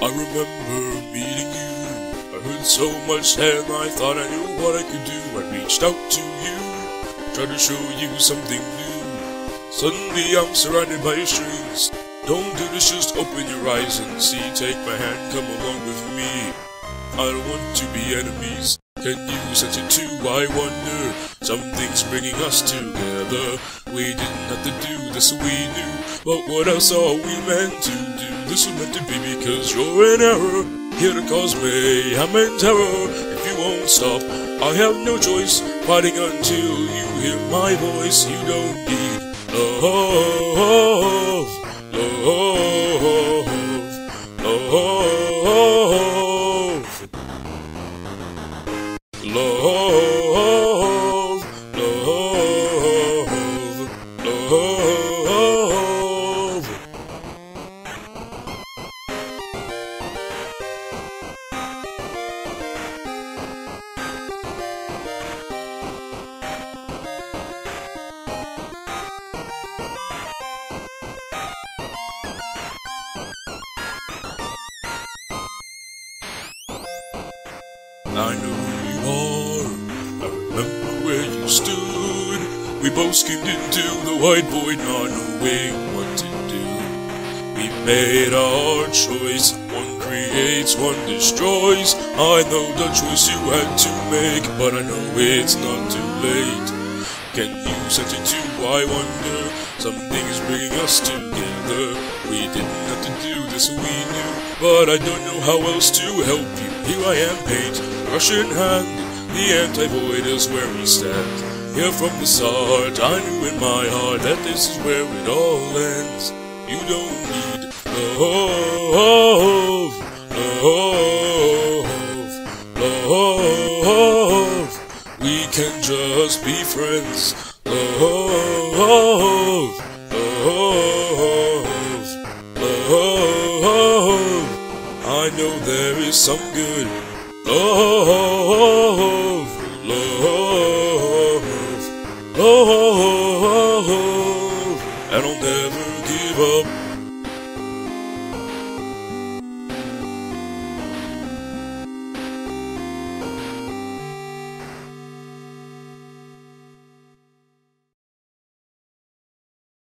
I remember meeting you. I heard so much and I thought I knew what I could do. I reached out to you, tried to show you something new. Suddenly I'm surrounded by strings. Don't do this, just open your eyes and see. Take my hand, come along with me. I don't want to be enemies. Can you sense it too? I wonder. Something's bringing us together. We didn't have to do this, we knew. But what else are we meant to do? This was meant to be because you're in error. Here to cause mayhem and terror. If you won't stop, I have no choice. Fighting until you hear my voice. You don't need love, love, love. Love, I know you are. I remember where you stood. We both schemed into the white void, not knowing what to do. We made our choice. One creates, one destroys. I know the choice you had to make, but I know it's not too late. Can you sense it too? I wonder. Something is bringing us together. We didn't have to do this, we knew. But I don't know how else to help you. Here I am, paint, brush in hand. The anti-void is where we stand. Here from the start, I knew in my heart that this is where it all ends. You don't need love, love, love. We can just be friends. Love, love, love. I know there is some good love, love, love, and I'll never give up.